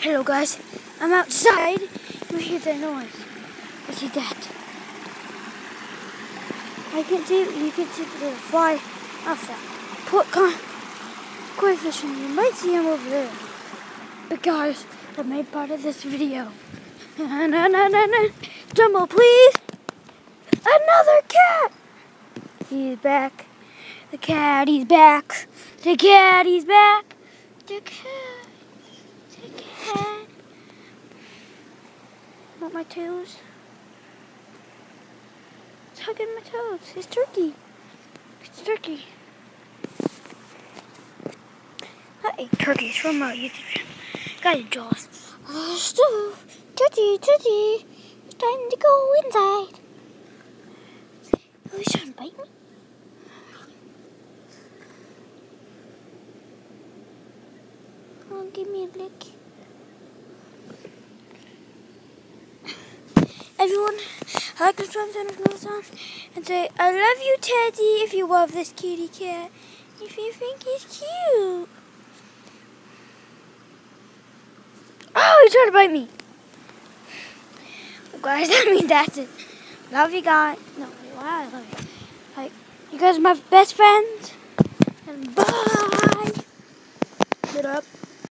Hello guys, I'm outside. You hear that noise? I see that. I can see, you can see the fly off that put con koi fish and you might see him over there. But guys, I made part of this video. Na na na na. Jumbo, please. Another cat. He's back. The cat, he's back. The cat, he's back. The cat. The cat. My toes? It's hugging my toes. It's turkey. It's turkey. I ate turkeys from my YouTube channel. Guys, Jaws. Oh. Turkey, turkey. It's time to go inside. He's trying to bite me. Oh, give me a lick. I like this one, on and say, I love you, Teddy, if you love this kitty cat. If you think he's cute. Oh, he's trying to bite me. Well, guys, I mean, that's it. Love you guys. No, why I love you. Like, you guys are my best friends. And bye. Get up.